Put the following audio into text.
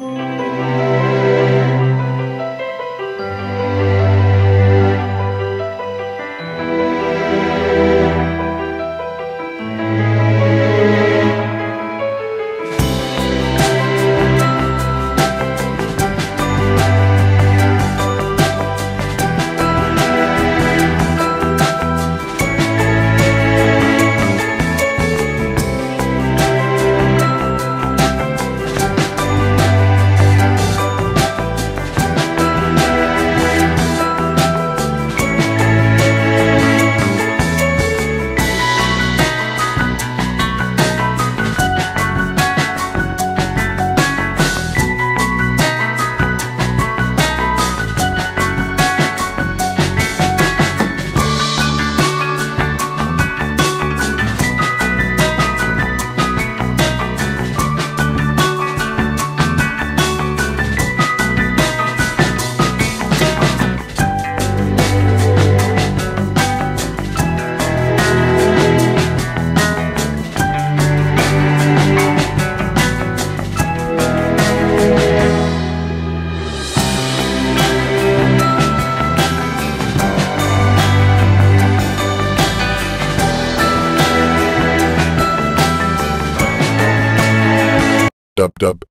dub dub